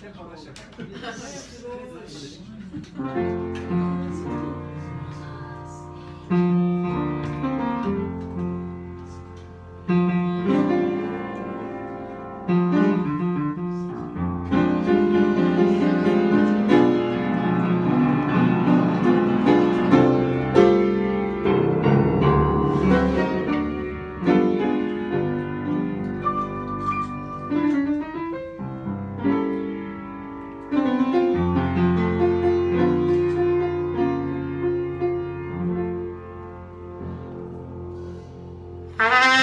テンポし。Ah.